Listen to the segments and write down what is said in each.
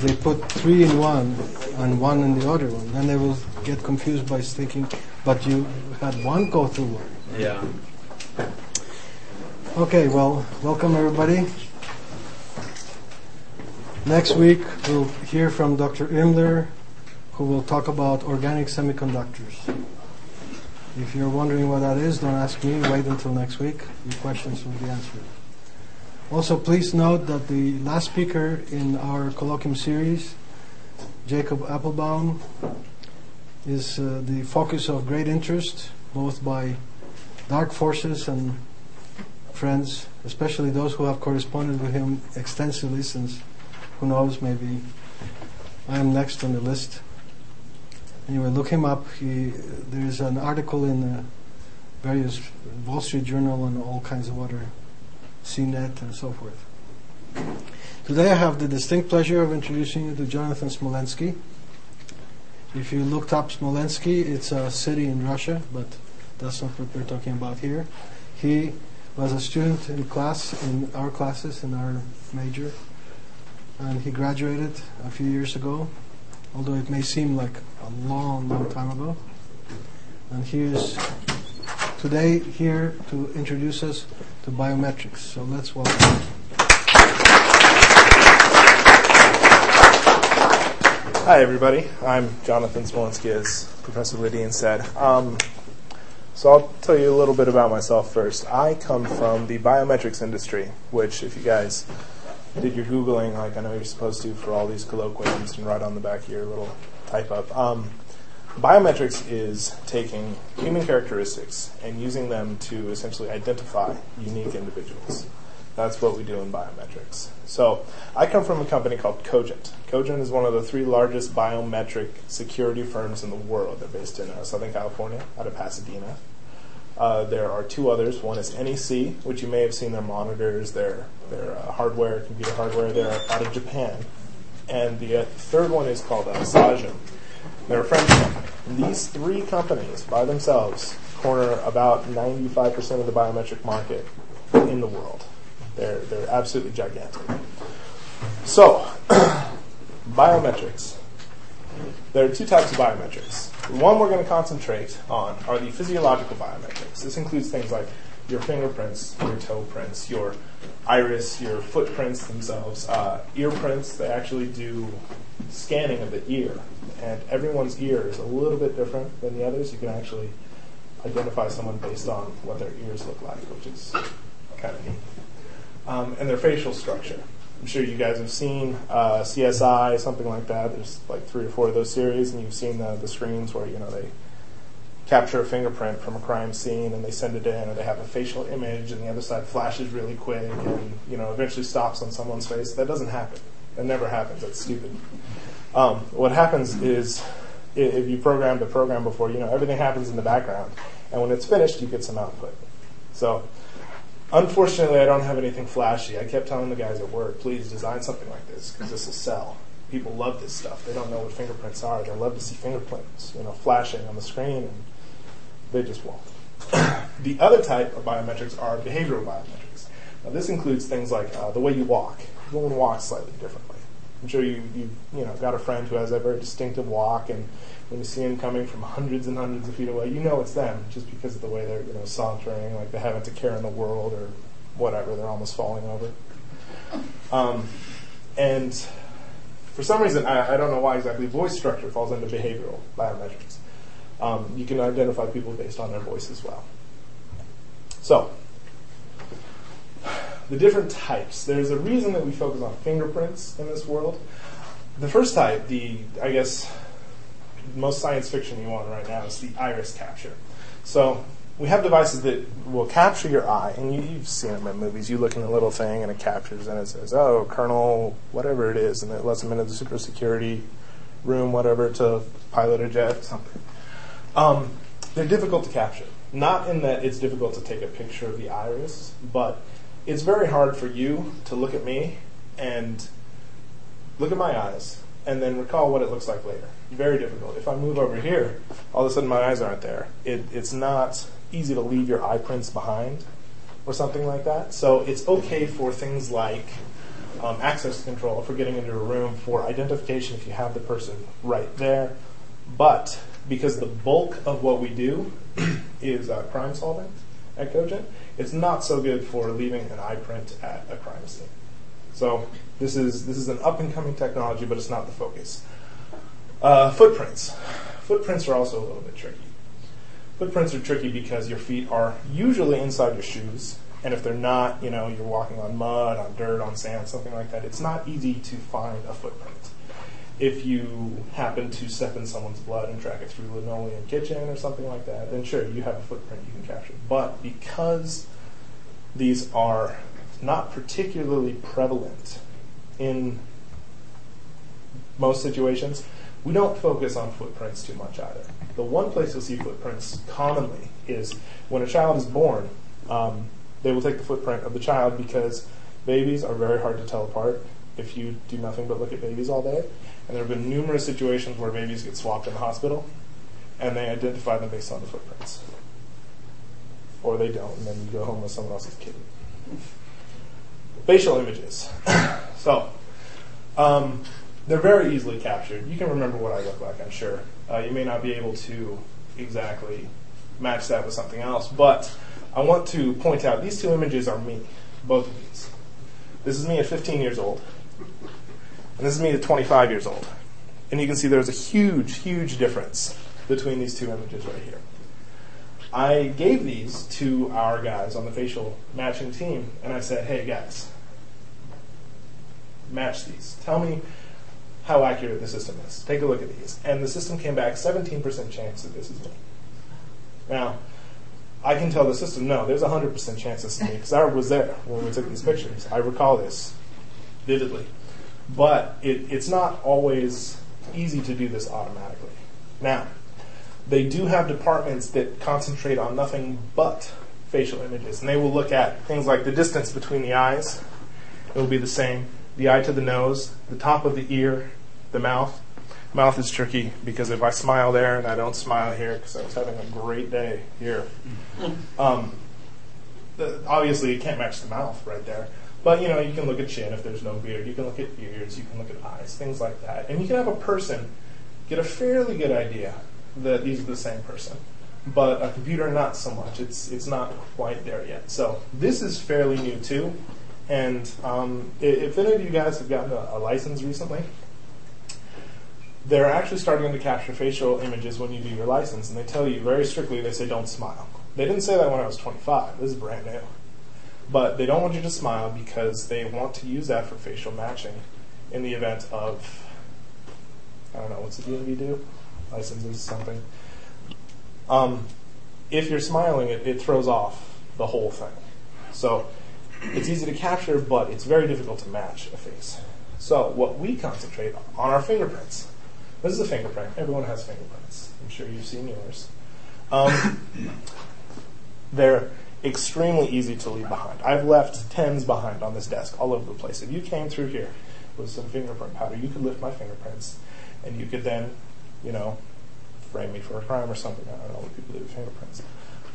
they put three in one and one in the other one, then they will get confused by thinking, but you had one go through one. Yeah. Okay, well, welcome everybody. Next week we'll hear from Dr. Imler, who will talk about organic semiconductors. If you're wondering what that is, don't ask me. Wait until next week. Your questions will be answered. Also, please note that the last speaker in our colloquium series, Jacob Appelbaum, is uh, the focus of great interest, both by dark forces and friends, especially those who have corresponded with him extensively since who knows, maybe I am next on the list. Anyway, look him up. He, there's an article in the various Wall Street Journal and all kinds of other CNET and so forth. Today I have the distinct pleasure of introducing you to Jonathan Smolenski. If you looked up Smolenski, it's a city in Russia, but that's not what we're talking about here. He was a student in class, in our classes, in our major, and he graduated a few years ago, although it may seem like a long, long time ago. And he is today here to introduce us to biometrics. So let's welcome him. Hi, everybody. I'm Jonathan Smolenski, as Professor Lydian said. Um, so I'll tell you a little bit about myself first. I come from the biometrics industry, which, if you guys did your Googling like I know you're supposed to for all these colloquiums and write on the back of your little type up. Um, biometrics is taking human characteristics and using them to essentially identify unique individuals. That's what we do in biometrics. So I come from a company called Cogent. Cogent is one of the three largest biometric security firms in the world. They're based in uh, Southern California, out of Pasadena. Uh, there are two others. One is NEC, which you may have seen their monitors, their their uh, hardware, computer hardware. They're out of Japan, and the uh, third one is called uh. They're a French. These three companies by themselves corner about 95% of the biometric market in the world. They're they're absolutely gigantic. So, biometrics. There are two types of biometrics. The one we're going to concentrate on are the physiological biometrics. This includes things like your fingerprints, your toe prints, your iris, your footprints themselves, uh, ear prints. They actually do scanning of the ear, and everyone's ear is a little bit different than the others. You can actually identify someone based on what their ears look like, which is kind of neat. Um, and their facial structure. I'm sure you guys have seen uh, CSI, something like that. There's like three or four of those series, and you've seen the, the screens where you know they capture a fingerprint from a crime scene and they send it in, or they have a facial image, and the other side flashes really quick, and you know eventually stops on someone's face. That doesn't happen. That never happens. That's stupid. Um, what happens is if you programmed a program before, you know everything happens in the background, and when it's finished, you get some output. So Unfortunately, I don't have anything flashy. I kept telling the guys at work, please design something like this because this will sell. People love this stuff. They don't know what fingerprints are. They love to see fingerprints, you know, flashing on the screen, and they just won't. the other type of biometrics are behavioral biometrics. Now, this includes things like uh, the way you walk. Everyone walks slightly differently. I'm sure you you you know got a friend who has a very distinctive walk, and when you see them coming from hundreds and hundreds of feet away, you know it's them just because of the way they're you know sauntering, like they haven't a care in the world or whatever. They're almost falling over. Um, and for some reason, I, I, don't know why exactly, voice structure falls into behavioral biometrics. Um, you can identify people based on their voice as well. So, the different types. There's a reason that we focus on fingerprints in this world. The first type, the I guess most science fiction you want right now is the iris capture. So we have devices that will capture your eye, and you, have seen them in movies. You look in a little thing, and it captures, and it says, "Oh, Colonel, whatever it is," and it lets them into the super security room, whatever, to pilot a jet, something. Um, they're difficult to capture. Not in that it's difficult to take a picture of the iris, but it's very hard for you to look at me and look at my eyes and then recall what it looks like later. Very difficult. If I move over here, all of a sudden my eyes aren't there. It, it's not easy to leave your eye prints behind or something like that. So it's okay for things like um, access control for getting into a room, for identification if you have the person right there. But because the bulk of what we do is uh, crime solving at Cogent, it's not so good for leaving an eye print at a crime scene. So this is this is an up and coming technology, but it's not the focus. Uh, footprints. Footprints are also a little bit tricky. Footprints are tricky because your feet are usually inside your shoes, and if they're not, you know, you're walking on mud, on dirt, on sand, something like that. It's not easy to find a footprint. If you happen to step in someone's blood and track it through linoleum kitchen or something like that, then sure, you have a footprint you can capture. But because these are not particularly prevalent in most situations, we don't focus on footprints too much either. The one place you'll see footprints commonly is when a child is born. Um, they will take the footprint of the child because babies are very hard to tell apart if you do nothing but look at babies all day. And there have been numerous situations where babies get swapped in the hospital and they identify them based on the footprints. Or they don't, and then you go home with someone else's kid. Facial images. so, um, they're very easily captured. You can remember what I look like, I'm sure. Uh, you may not be able to exactly match that with something else, but I want to point out these two images are me, both of these. This is me at 15 years old, and this is me at 25 years old. And you can see there's a huge, huge difference between these two images right here. I gave these to our guys on the facial matching team, and I said, hey guys, match these. Tell me how accurate the system is. Take a look at these. And the system came back 17% chance that this is me. Now, I can tell the system, no, there's a 100% chance this is me because I was there when we took these pictures. I recall this vividly. But it, it's not always easy to do this automatically. Now, they do have departments that concentrate on nothing but facial images, and they will look at things like the distance between the eyes. It will be the same. The eye to the nose, the top of the ear, the mouth. Mouth is tricky because if I smile there and I don't smile here because I was having a great day here, um, the, obviously you can't match the mouth right there. But you know you can look at chin if there's no beard. You can look at ears. You can look at eyes, things like that, and you can have a person get a fairly good idea that these are the same person. But a computer, not so much. It's it's not quite there yet. So this is fairly new too. And um, if any of you guys have gotten a, a license recently, they're actually starting to capture facial images when you do your license, and they tell you very strictly, they say don't smile. They didn't say that when I was 25. This is brand new. But they don't want you to smile because they want to use that for facial matching in the event of, I don't know, what's the DMV do? Licenses, something. Um, if you're smiling, it, it throws off the whole thing. So it's easy to capture, but it's very difficult to match a face. So what we concentrate on, our fingerprints. This is a fingerprint. Everyone has fingerprints. I'm sure you've seen yours. Um, they're extremely easy to leave behind. I've left tens behind on this desk all over the place. If you came through here with some fingerprint powder, you could lift my fingerprints, and you could then, you know, frame me for a crime or something. I don't know what people do with fingerprints.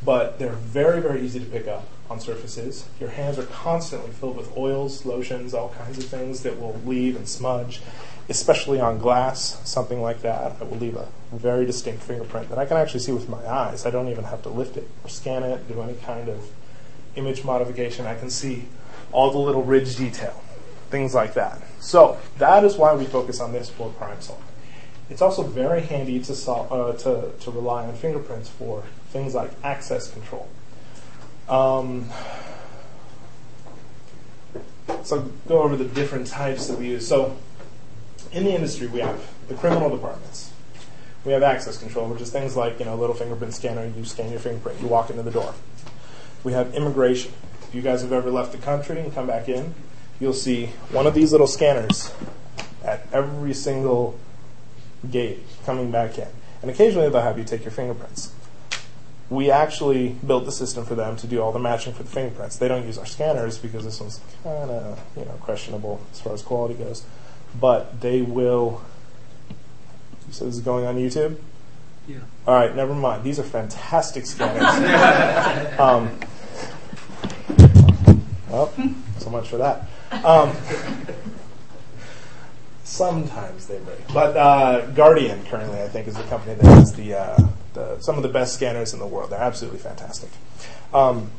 But they're very, very easy to pick up on surfaces. Your hands are constantly filled with oils, lotions, all kinds of things that will leave and smudge, especially on glass, something like that. That will leave a very distinct fingerprint that I can actually see with my eyes. I don't even have to lift it or scan it, do any kind of image modification. I can see all the little ridge detail, things like that. So that is why we focus on this for crime solving. It's also very handy to, sol- uh, to, to rely on fingerprints for things like access control. Um, so go over the different types that we use. So in the industry, we have the criminal departments. We have access control, which is things like you know little fingerprint scanner. You scan your fingerprint, you walk into the door. We have immigration. If you guys have ever left the country and come back in, you'll see one of these little scanners at every single gate coming back in. And occasionally they'll have you take your fingerprints. We actually built the system for them to do all the matching for the fingerprints. They don't use our scanners because this one's kind of you know questionable as far as quality goes. But they will. You said this is going on YouTube. Yeah. All right, never mind. These are fantastic scanners. um, well, so much for that. Um, Sometimes they break. But uh, Guardian currently, I think, is the company that has the, uh, the some of the best scanners in the world. They're absolutely fantastic. Um,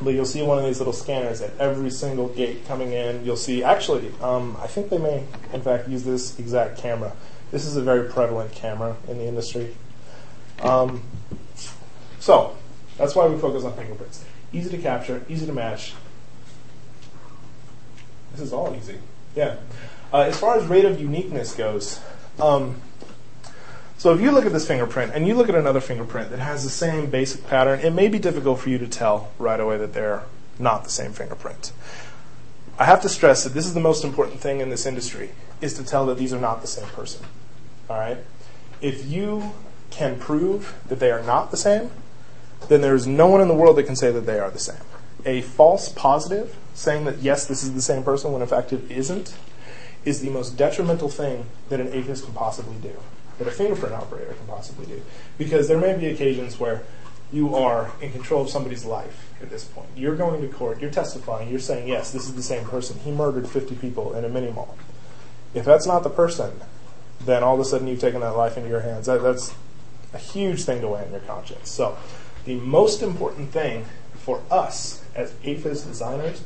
but you'll see one of these little scanners at every single gate coming in. You'll see, actually, um, I think they may, in fact, use this exact camera. This is a very prevalent camera in the industry. Um, so, that's why we focus on fingerprints. Easy to capture, easy to match. This is all easy. Yeah. Uh, as far as rate of uniqueness goes, um, so if you look at this fingerprint and you look at another fingerprint that has the same basic pattern, it may be difficult for you to tell right away that they're not the same fingerprint. I have to stress that this is the most important thing in this industry is to tell that these are not the same person. All right? If you can prove that they are not the same, then there is no one in the world that can say that they are the same. A false positive saying that yes, this is the same person when in fact it isn't is the most detrimental thing that an AFIS can possibly do, that a fingerprint operator can possibly do. Because there may be occasions where you are in control of somebody's life at this point. You're going to court, you're testifying, you're saying, yes, this is the same person. He murdered 50 people in a mini mall. If that's not the person, then all of a sudden you've taken that life into your hands. That, that's a huge thing to weigh on your conscience. So, the most important thing for us as AFIS designers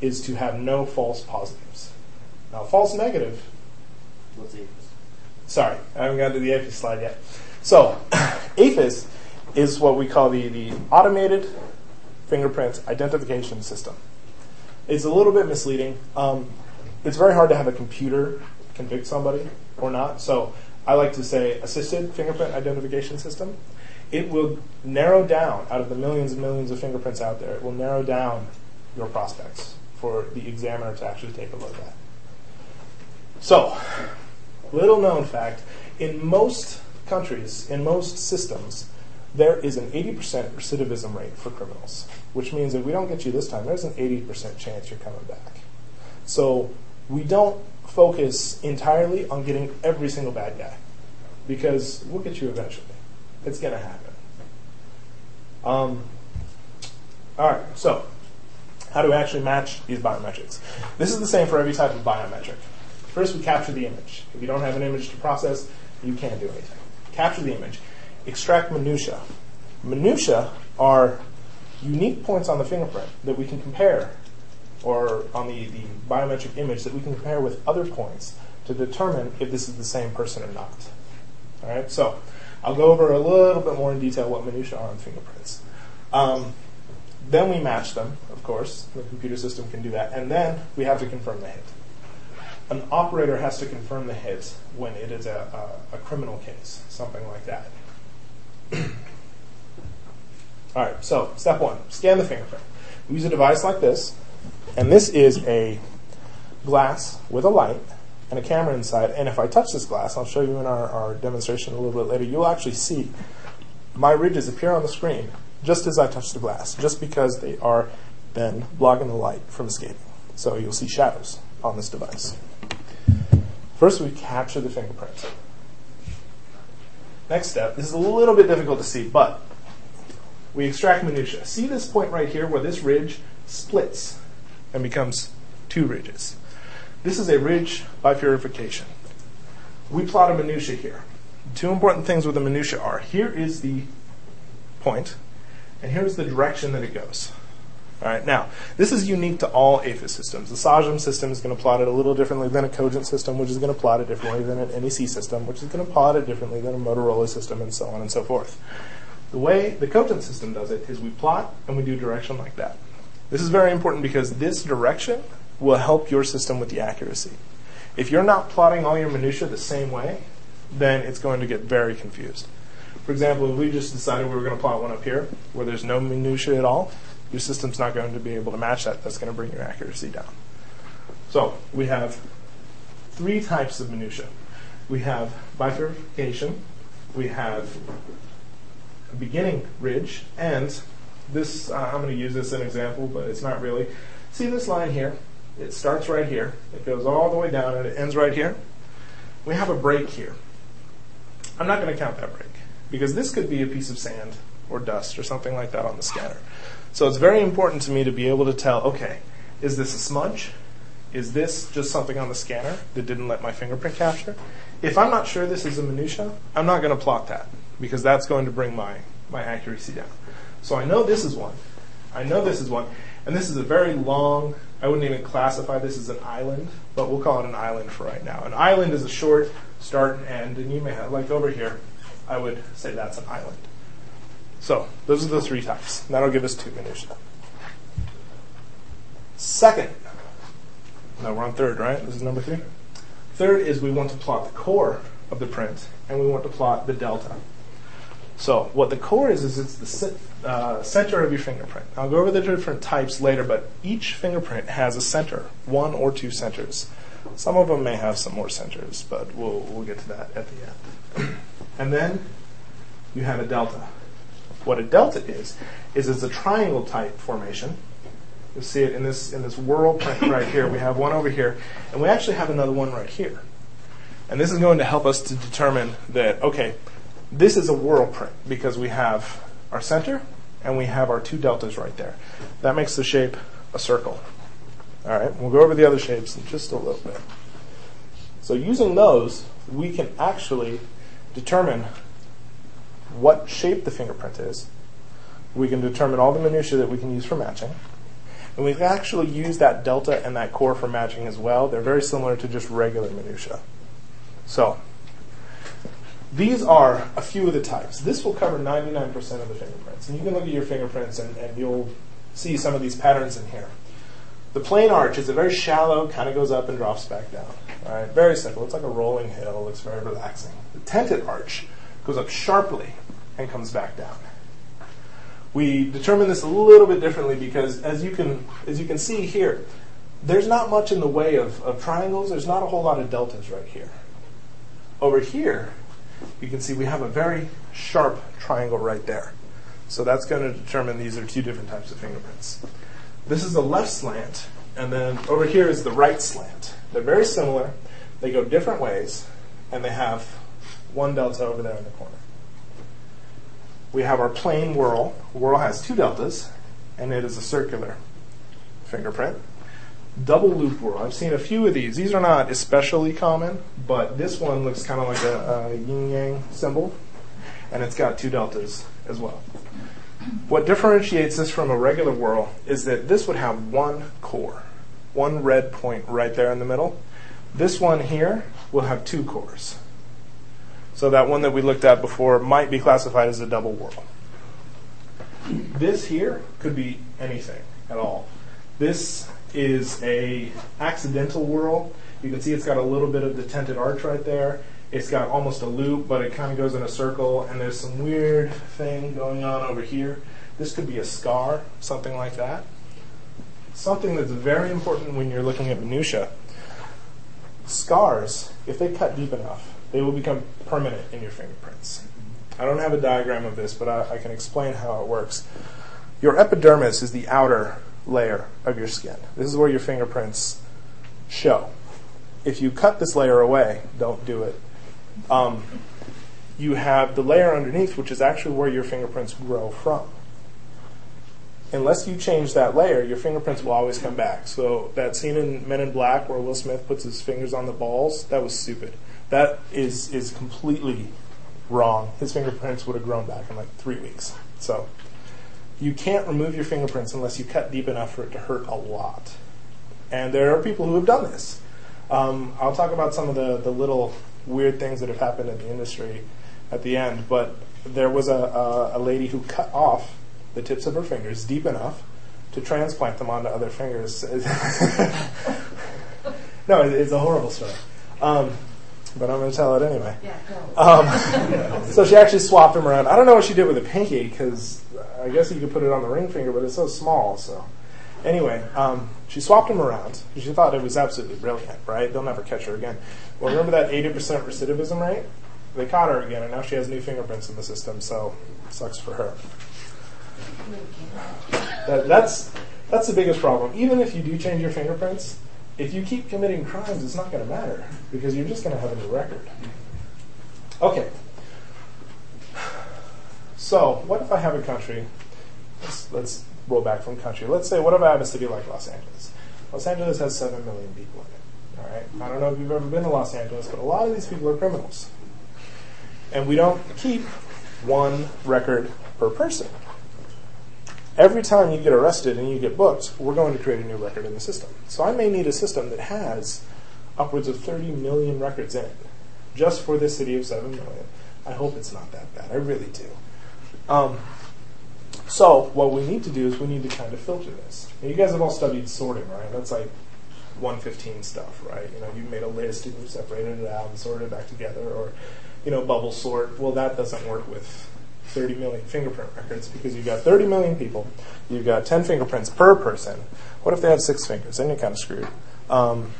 is to have no false positives. Now, false negative. What's AFIS? Sorry, I haven't gotten to the AFIS slide yet. So, AFIS is what we call the, the automated fingerprint identification system. It's a little bit misleading. Um, it's very hard to have a computer convict somebody or not. So, I like to say assisted fingerprint identification system. It will narrow down out of the millions and millions of fingerprints out there. It will narrow down your prospects for the examiner to actually take a look at. So, little known fact in most countries, in most systems, there is an 80% recidivism rate for criminals, which means if we don't get you this time, there's an 80% chance you're coming back. So, we don't focus entirely on getting every single bad guy because we'll get you eventually. It's going to happen. Um, all right, so how do we actually match these biometrics? This is the same for every type of biometric. First, we capture the image. If you don't have an image to process, you can't do anything. Capture the image. Extract minutia. Minutia are unique points on the fingerprint that we can compare, or on the, the biometric image that we can compare with other points to determine if this is the same person or not. All right, so I'll go over a little bit more in detail what minutia are on fingerprints. Um, then we match them, of course. The computer system can do that. And then we have to confirm the hit. An operator has to confirm the hit when it is a, a, a criminal case, something like that. All right, so step one scan the fingerprint. We use a device like this, and this is a glass with a light and a camera inside. And if I touch this glass, I'll show you in our, our demonstration a little bit later, you'll actually see my ridges appear on the screen just as I touch the glass, just because they are then blocking the light from escaping. So you'll see shadows on this device. First, we capture the fingerprint. Next step, this is a little bit difficult to see, but we extract minutia. See this point right here where this ridge splits and becomes two ridges. This is a ridge by bifurcation. We plot a minutia here. Two important things with the minutia are here is the point, and here's the direction that it goes. All right, now, this is unique to all AFIS systems. The Sagem system is going to plot it a little differently than a Cogent system, which is going to plot it differently than an NEC system, which is going to plot it differently than a Motorola system, and so on and so forth. The way the Cogent system does it is we plot and we do direction like that. This is very important because this direction will help your system with the accuracy. If you're not plotting all your minutia the same way, then it's going to get very confused. For example, if we just decided we were going to plot one up here where there's no minutia at all, your system's not going to be able to match that. That's going to bring your accuracy down. So we have three types of minutia. We have bifurcation, we have a beginning ridge, and this, uh, I'm going to use this as an example, but it's not really. See this line here? It starts right here. It goes all the way down and it ends right here. We have a break here. I'm not going to count that break because this could be a piece of sand or dust or something like that on the scanner. So it's very important to me to be able to tell, okay, is this a smudge? is this just something on the scanner that didn't let my fingerprint capture? If I'm not sure this is a minutia, I'm not going to plot that because that's going to bring my, my accuracy down. So I know this is one. I know this is one. And this is a very long, I wouldn't even classify this as an island, but we'll call it an island for right now. An island is a short start and end, and you may have, like over here, I would say that's an island. So those are the three types. That'll give us two minutia. Second, no, we're on third, right? This is number three. Third is we want to plot the core of the print, and we want to plot the delta. So what the core is is it's the uh, center of your fingerprint. I'll go over the different types later, but each fingerprint has a center, one or two centers. Some of them may have some more centers, but we'll we'll get to that at the end. and then you have a delta. What a delta is is it's a triangle type formation. You'll see it in this in this whirl print right here. We have one over here, and we actually have another one right here. And this is going to help us to determine that okay, this is a whirl print because we have our center and we have our two deltas right there. That makes the shape a circle. All right, we'll go over the other shapes in just a little bit. So using those, we can actually determine what shape the fingerprint is. We can determine all the minutiae that we can use for matching. And we can actually use that delta and that core for matching as well. They're very similar to just regular minutiae. So these are a few of the types. This will cover 99% of the fingerprints. And you can look at your fingerprints and, and you'll see some of these patterns in here. The plain arch is a very shallow, kind of goes up and drops back down. Right? Very simple. It's like a rolling hill. Looks very relaxing. The tented arch goes up sharply and comes back down. We determine this a little bit differently because, as you can as you can see here, there's not much in the way of, of triangles. There's not a whole lot of deltas right here. Over here, you can see we have a very sharp triangle right there. So that's going to determine these are two different types of fingerprints. This is the left slant, and then over here is the right slant. They're very similar. They go different ways, and they have one delta over there in the corner. We have our plain whirl. Whirl has two deltas, and it is a circular fingerprint double loop whirl. I've seen a few of these. These are not especially common, but this one looks kind of like a, a yin yang symbol, and it's got two deltas as well. What differentiates this from a regular whirl is that this would have one core, one red point right there in the middle. This one here will have two cores. So that one that we looked at before might be classified as a double whirl. This here could be anything at all. This is a accidental whirl. You can see it's got a little bit of the tented arch right there. It's got almost a loop, but it kind of goes in a circle, and there's some weird thing going on over here. This could be a scar, something like that. Something that's very important when you're looking at minutia. Scars, if they cut deep enough, they will become permanent in your fingerprints. I don't have a diagram of this, but I, I can explain how it works. Your epidermis is the outer layer of your skin. This is where your fingerprints show. If you cut this layer away, don't do it. Um, you have the layer underneath, which is actually where your fingerprints grow from. Unless you change that layer, your fingerprints will always come back. So that scene in Men in Black where Will Smith puts his fingers on the balls, that was stupid. That is is completely wrong. His fingerprints would have grown back in like three weeks. So you can't remove your fingerprints unless you cut deep enough for it to hurt a lot. And there are people who have done this. Um, I'll talk about some of the, the little weird things that have happened in the industry at the end, but there was a, a, a lady who cut off the tips of her fingers deep enough to transplant them onto other fingers. no, it's a horrible story. Um, but I'm going to tell it anyway. Yeah, um, so she actually swapped them around. I don't know what she did with the pinky because I guess you could put it on the ring finger, but it's so small. So anyway, um, she swapped them around. She thought it was absolutely brilliant, right? They'll never catch her again. Well, remember that 80% recidivism rate? They caught her again, and now she has new fingerprints in the system. So sucks for her. That, that's that's the biggest problem. Even if you do change your fingerprints, if you keep committing crimes, it's not going to matter because you're just going to have a new record. Okay. So, what if I have a country? Let's, let's roll back from country. Let's say, what if I have a city like Los Angeles? Los Angeles has 7 million people in it. All right? I don't know if you've ever been to Los Angeles, but a lot of these people are criminals. And we don't keep one record per person. Every time you get arrested and you get booked, we're going to create a new record in the system. So I may need a system that has upwards of 30 million records in it, just for this city of 7 million. I hope it's not that bad. I really do. Um, so what we need to do is we need to kind of filter this. Now, you guys have all studied sorting, right? That's like 115 stuff, right? You know, you made a list and you separated it out and sorted it back together, or you know, bubble sort. Well, that doesn't work with 30 million fingerprint records because you've got 30 million people, you've got 10 fingerprints per person. What if they had six fingers? Then you're kind of screwed. Um,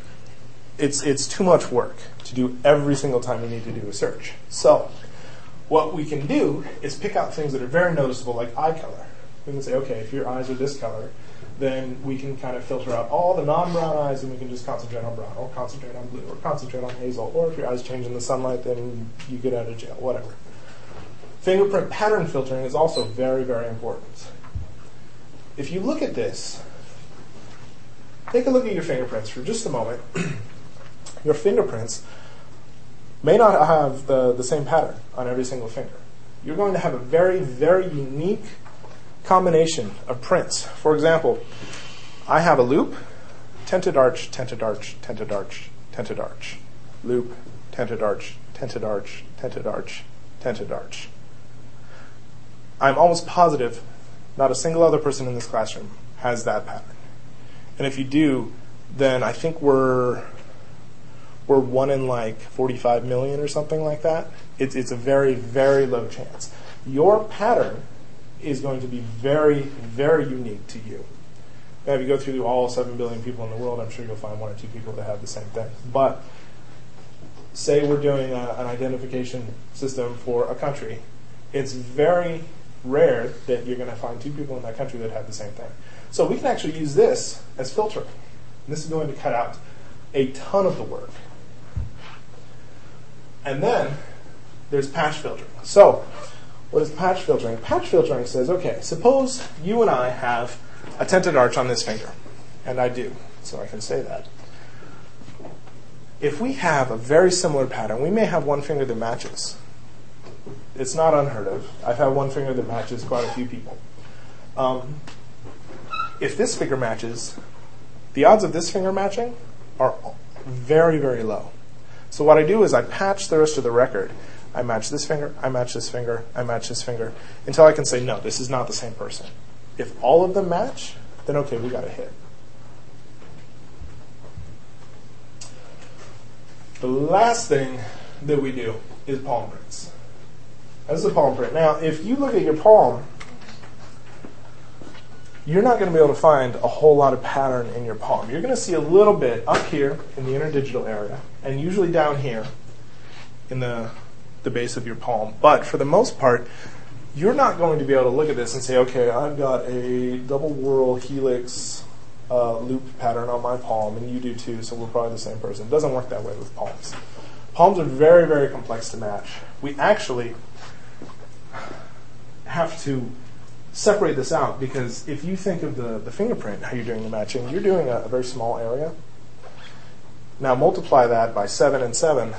it's it's too much work to do every single time you need to do a search. So what we can do is pick out things that are very noticeable, like eye color. We can say, okay, if your eyes are this color, then we can kind of filter out all the non-brown eyes, and we can just concentrate on brown, or concentrate on blue, or concentrate on hazel. Or if your eyes change in the sunlight, then you get out of jail, whatever. Fingerprint pattern filtering is also very, very important. If you look at this, take a look at your fingerprints for just a moment. your fingerprints may not have the, the same pattern on every single finger. You're going to have a very, very unique combination of prints. For example, I have a loop, tented arch, tented arch, tented arch, tented arch, loop, tented arch, tented arch, tented arch, tented arch. I'm almost positive not a single other person in this classroom has that pattern. And if you do, then I think we're we're one in like 45 million or something like that. It's, it's a very, very low chance. Your pattern is going to be very, very unique to you. Now, if you go through all 7 billion people in the world, I'm sure you'll find one or two people that have the same thing. But say we're doing a, an identification system for a country, it's very rare that you're going to find two people in that country that have the same thing. So we can actually use this as filtering. And this is going to cut out a ton of the work. And then there's patch filtering. So, what is patch filtering? Patch filtering says, okay, suppose you and I have a tented arch on this finger, and I do, so I can say that. If we have a very similar pattern, we may have one finger that matches. It's not unheard of. I've had one finger that matches quite a few people. Um, if this finger matches, the odds of this finger matching are very, very low. So what I do is I patch the rest of the record. I match this finger, I match this finger, I match this finger, until I can say, no, this is not the same person. If all of them match, then okay, we got a hit. The last thing that we do is palm prints. Is a palm print. Now, if you look at your palm, you're not going to be able to find a whole lot of pattern in your palm. You're going to see a little bit up here in the interdigital area, and usually down here in the, the base of your palm. But for the most part, you're not going to be able to look at this and say, okay, I've got a double whorl helix uh, loop pattern on my palm, and you do too, so we're probably the same person. It doesn't work that way with palms. Palms are very, very complex to match. We actually have to separate this out because if you think of the, the fingerprint, how you're doing the matching, you're doing a, a very small area. Now multiply that by 7 and 7.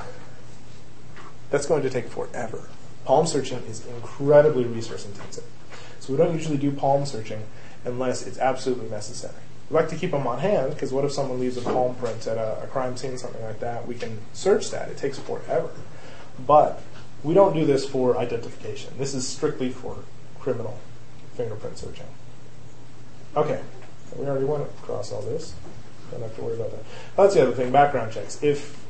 That's going to take forever. Palm searching is incredibly resource intensive. So we don't usually do palm searching unless it's absolutely necessary. We like to keep them on hand because what if someone leaves a palm print at a, a crime scene, something like that? We can search that. It takes forever. But we don't do this for identification. This is strictly for criminal fingerprint searching. Okay, we already went across all this. Don't have to worry about that. That's the other thing, background checks. If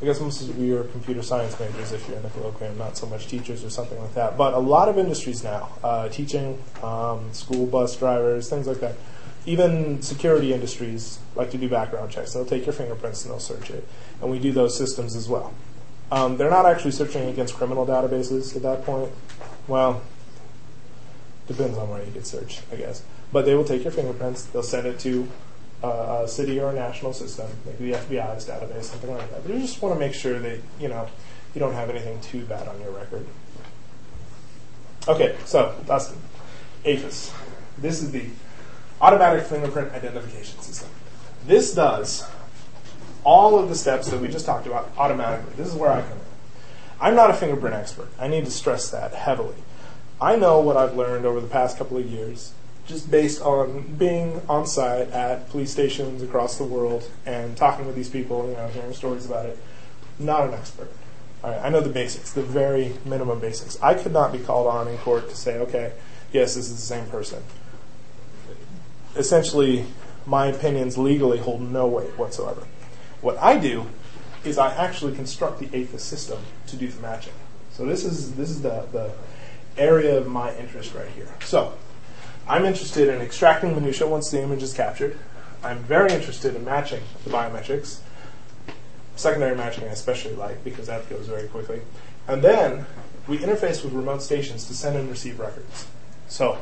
I guess most of you are computer science majors if you're in the colloquium, not so much teachers or something like that. But a lot of industries now, uh, teaching, um, school bus drivers, things like that, even security industries like to do background checks. They'll take your fingerprints and they'll search it. And we do those systems as well. Um, they're not actually searching against criminal databases at that point. Well, Depends on where you get searched, I guess. But they will take your fingerprints, they'll send it to uh, a city or a national system, maybe the FBI's database, something like that. But you just want to make sure that you know you don't have anything too bad on your record. Okay, so Dustin, AFIS. This is the automatic fingerprint identification system. This does all of the steps that we just talked about automatically. This is where I come in. I'm not a fingerprint expert. I need to stress that heavily. I know what I've learned over the past couple of years just based on being on site at police stations across the world and talking with these people, you know, hearing stories about it. Not an expert. All right, I know the basics, the very minimum basics. I could not be called on in court to say, okay, yes, this is the same person. Essentially, my opinions legally hold no weight whatsoever. What I do is I actually construct the AFIS system to do the matching. So this is this is the, the area of my interest right here. So I'm interested in extracting minutia once the image is captured. I'm very interested in matching the biometrics. Secondary matching I especially like because that goes very quickly. And then we interface with remote stations to send and receive records. So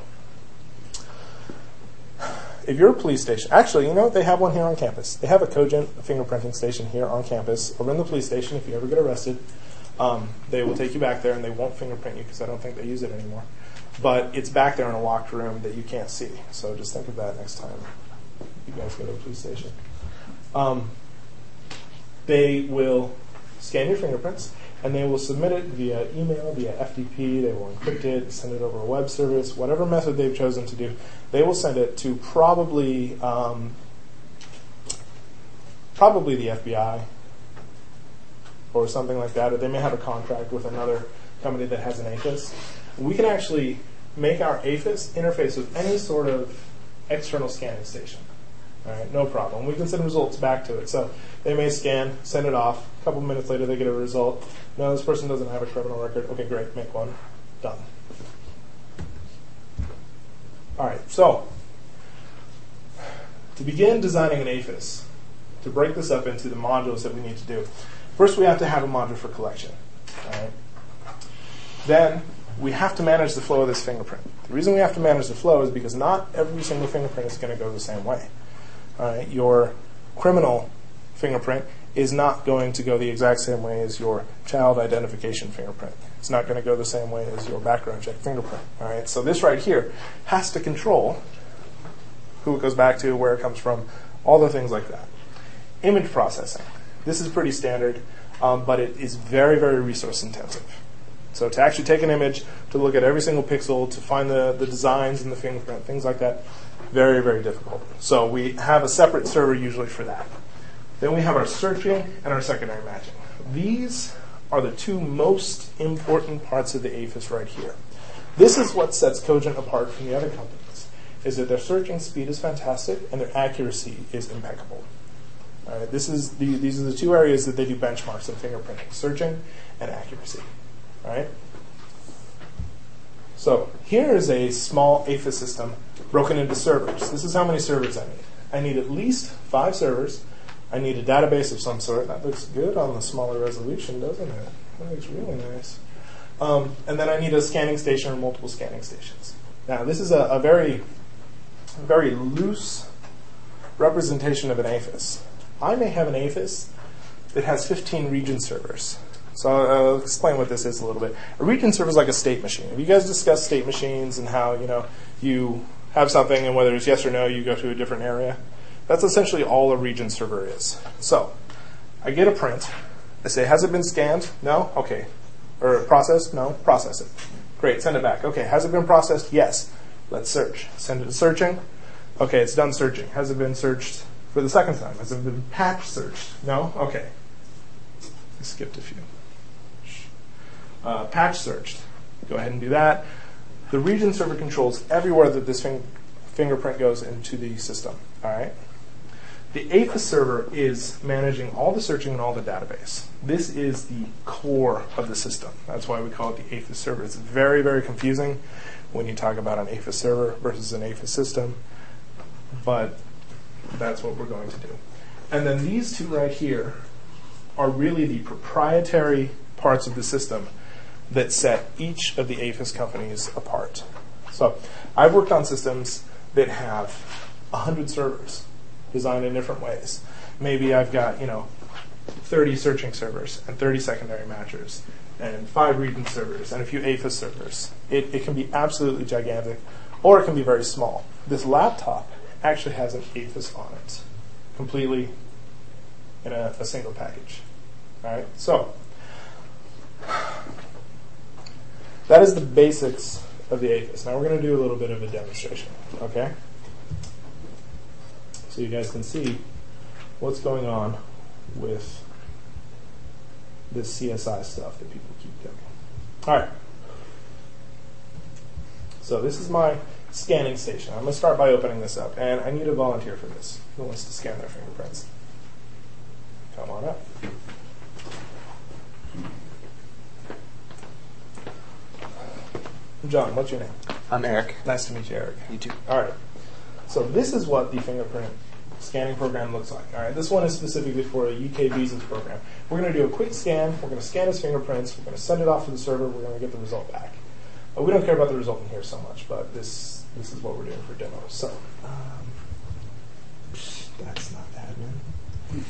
if you're a police station, actually, you know, they have one here on campus. They have a Cogent fingerprinting station here on campus. or in the police station, if you ever get arrested, um, they will take you back there and they won't fingerprint you because I don't think they use it anymore. But it's back there in a locked room that you can't see. So just think of that next time you guys go to a police station. Um, they will scan your fingerprints and they will submit it via email, via FTP. They will encrypt it, send it over a web service, whatever method they've chosen to do. They will send it to probably um, probably the FBI or something like that, or they may have a contract with another company that has an AFIS. We can actually make our AFIS interface with any sort of external scanning station. All right, no problem. We can send results back to it. So they may scan, send it off. A couple minutes later, they get a result. No, this person doesn't have a criminal record. Okay, great, make one. Done. All right, so to begin designing an AFIS, to break this up into the modules that we need to do, first we have to have a module for collection. Then we have to manage the flow of this fingerprint. The reason we have to manage the flow is because not every single fingerprint is going to go the same way. Right, your criminal fingerprint is not going to go the exact same way as your child identification fingerprint. It's not going to go the same way as your background check fingerprint. All right, so this right here has to control who it goes back to, where it comes from, all the things like that. Image processing. This is pretty standard, um, but it is very, very resource intensive. So to actually take an image, to look at every single pixel, to find the, the designs in the fingerprint, things like that, very, very difficult. So we have a separate server usually for that. Then we have our searching and our secondary matching. These are the two most important parts of the AFIS right here. This is what sets Cogent apart from the other companies, is that their searching speed is fantastic and their accuracy is impeccable. All right, this is the, these are the two areas that they do benchmarks in fingerprinting, searching and accuracy. All right? So here is a small AFIS system broken into servers. This is how many servers I need. I need at least five servers. I need a database of some sort. That looks good on the smaller resolution, doesn't it? That looks really nice. Um, and then I need a scanning station or multiple scanning stations. Now, this is a, a very, very loose representation of an AFIS. I may have an AFIS that has 15 region servers. So I'll explain what this is a little bit. A region server is like a state machine. Have you guys discussed state machines and how you know you have something and whether it's yes or no, you go to a different area? That's essentially all a region server is. So I get a print. I say, has it been scanned? No? Okay. Or processed? No? Process it. Great, send it back. Okay, has it been processed? Yes. Let's search. Send it to searching. Okay, it's done searching. Has it been searched for the second time? Has it been patch searched? No? Okay. I skipped a few. Uh, patch searched. Go ahead and do that. The region server controls everywhere that this fin- fingerprint goes into the system. All right. The AFIS server is managing all the searching and all the database. This is the core of the system. That's why we call it the AFIS server. It's very, very confusing when you talk about an AFIS server versus an AFIS system, but that's what we're going to do. And then these two right here are really the proprietary parts of the system that set each of the AFIS companies apart. So I've worked on systems that have 100 servers designed in different ways. Maybe I've got, you know, 30 searching servers and 30 secondary matchers and five region servers and a few AFIS servers. It, it can be absolutely gigantic or it can be very small. This laptop actually has an AFIS on it. completely in a, a single package. All right, so that is the basics of the AFIS. Now we're going to do a little bit of a demonstration, okay? So you guys can see what's going on with this CSI stuff that people keep doing. All right. So this is my scanning station. I'm going to start by opening this up, and I need a volunteer for this. Who wants to scan their fingerprints? Come on up. John, what's your name? I'm Eric. Nice to meet you, Eric. You too. All right. So this is what the fingerprint scanning program looks like. All right. This one is specifically for a UK visas program. We're going to do a quick scan. We're going to scan his fingerprints. We're going to send it off to the server. We're going to get the result back. Uh, we don't care about the result in here so much, but this this is what we're doing for demo. So um, that's not admin.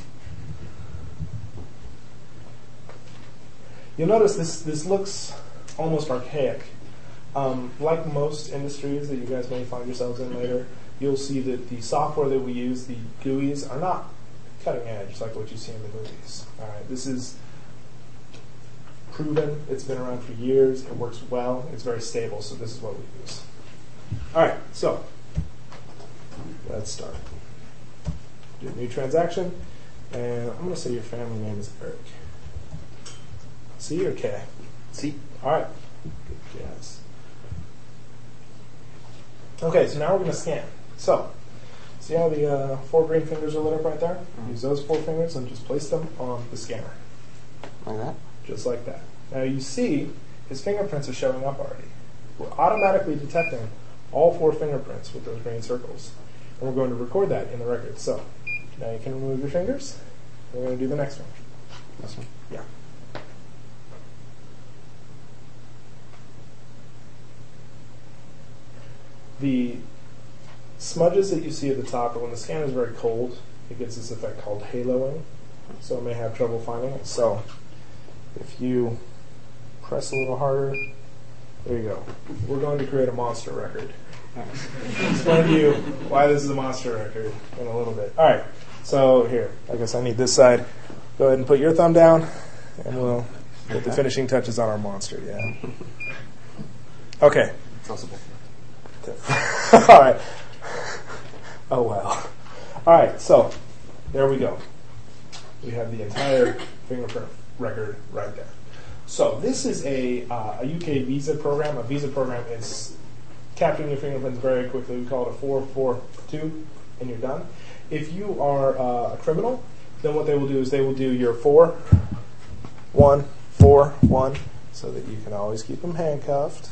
You'll notice this this looks almost archaic. Um, like most industries that you guys may find yourselves in later, you'll see that the software that we use, the GUIs, are not cutting edge like what you see in the movies. All right, this is proven. It's been around for years. It works well. It's very stable. So this is what we use. All right, so let's start. Do a new transaction, and I'm going to say your family name is Eric. C or K? See? All right. Good guess. Okay, so now we're going to scan. So, see how the uh, four green fingers are lit up right there? Mhm. Use those four fingers and just place them on the scanner, Like that? just like that. Now you see his fingerprints are showing up already. We're automatically detecting all four fingerprints with those green circles. And we're going to record that in the record. So, now you can remove your fingers. We're going to do the next one. This one? Yeah. The smudges that you see at the top are when the scan is very cold, it gets this effect called haloing, so it may have trouble finding it. So if you press a little harder, there you go. We're going to create a monster record. Explain to you why this is a monster record in a little bit. All right, so here, I guess I need this side. Go ahead and put your thumb down, and we'll get the finishing touches on our monster. Yeah. Okay. It's All right. Oh well. All right. So there we go. We have the entire fingerprint record right there. So this is a, uh, a UK visa program. A visa program is capturing your fingerprints very quickly. We call it a 442, and you're done. If you are uh, a criminal, then what they will do is they will do your four, one, four, one, so that you can always keep them handcuffed.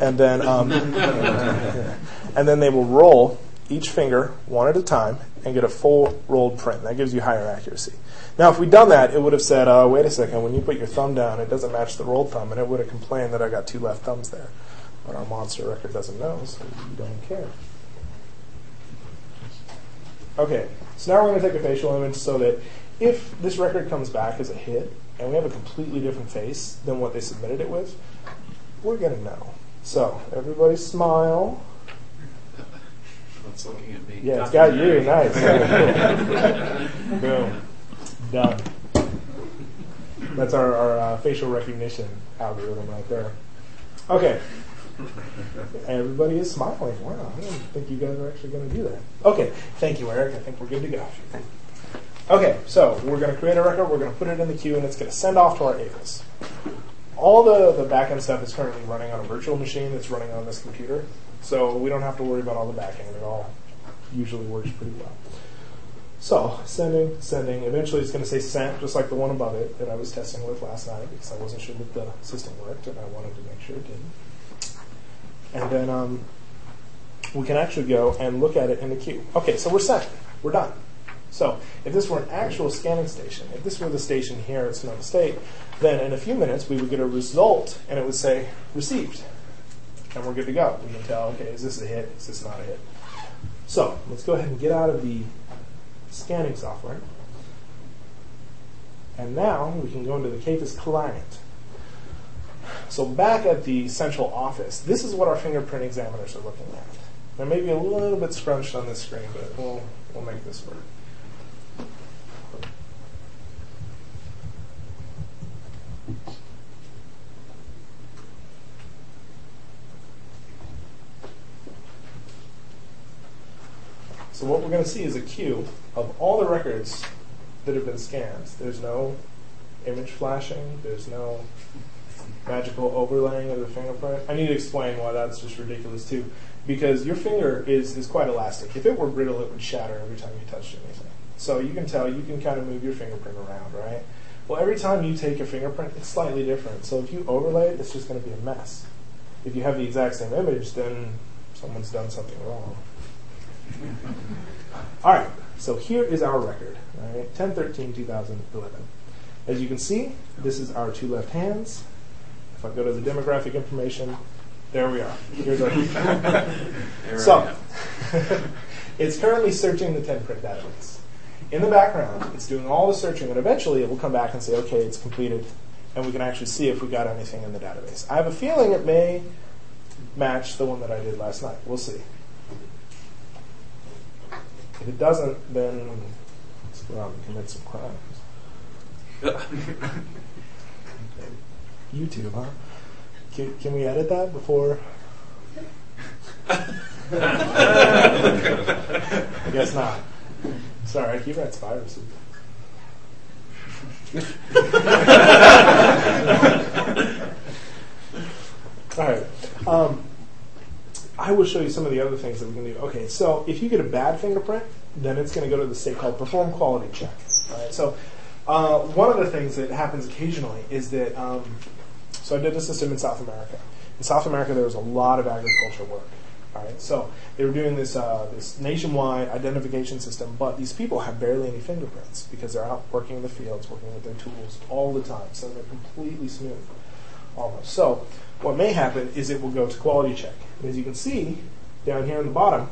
And then, um, and then they will roll each finger one at a time and get a full rolled print. That gives you higher accuracy. Now, if we'd done that, it would have said, uh, wait a second, when you put your thumb down, it doesn't match the rolled thumb, and it would have complained that I got two left thumbs there. But our monster record doesn't know, so we don't care. Okay, so now we're going to take a facial image so that if this record comes back as a hit, and we have a completely different face than what they submitted it with, we're going to know. So, everybody smile. It's looking at me. Yeah, it's got you. Nice. Boom. Done. That's our, our uh, facial recognition algorithm right there. Okay. Everybody is smiling. Wow, I didn't think you guys were actually going to do that. Okay, thank you, Eric. I think we're good to go. Okay, so we're going to create a record, we're going to put it in the queue, and it's going to send off to our AFIS. All the, the backend stuff is currently running on a virtual machine that's running on this computer, so we don't have to worry about all the backend. It all usually works pretty well. So, sending, sending. Eventually, it's going to say sent, just like the one above it that I was testing with last night because I wasn't sure that the system worked and I wanted to make sure it did. And then um, we can actually go and look at it in the queue. Okay, so we're sent. We're done. So, if this were an actual scanning station, if this were the station here at Sonoma State, then in a few minutes we would get a result and it would say received. And we're good to go. We can tell, okay, is this a hit? Is this not a hit? So, let's go ahead and get out of the scanning software. And now we can go into the CAFIS client. So back at the central office, this is what our fingerprint examiners are looking at. They may be a little bit scrunched on this screen, but we'll, we'll make this work. What we're going to see is a queue of all the records that have been scanned. There's no image flashing. There's no magical overlaying of the fingerprint. I need to explain why that's just ridiculous too, because your finger is, is quite elastic. If it were brittle, it would shatter every time you touched anything. So you can tell, you can kind of move your fingerprint around, right? Well, every time you take a fingerprint, it's slightly different. So if you overlay it, it's just going to be a mess. If you have the exact same image, then someone's done something wrong. All right, so here is our record, all right, 10 13 2011. As you can see, this is our two left hands. If I go to the demographic information, there we are. Here's our. so, it's currently searching the 10 print database. In the background, it's doing all the searching, and eventually it will come back and say, okay, it's completed, and we can actually see if we got anything in the database. I have a feeling it may match the one that I did last night. We'll see. If it doesn't, then let's go out and commit some crimes. YouTube, huh? Can, can we edit that before? I guess not. Sorry, I keep at viruses. All right. Um, I will show you some of the other things that we can do. Okay, so if you get a bad fingerprint, then it's going to go to the state called perform quality check. Right, so uh, one of the things that happens occasionally is that, um, so I did a system in South America. In South America, there was a lot of agriculture work. All right, so they were doing this uh, this nationwide identification system, but these people have barely any fingerprints because they're out working in the fields, working with their tools all the time, so they're completely smooth, almost. So what may happen is it will go to quality check, and as you can see down here in the bottom,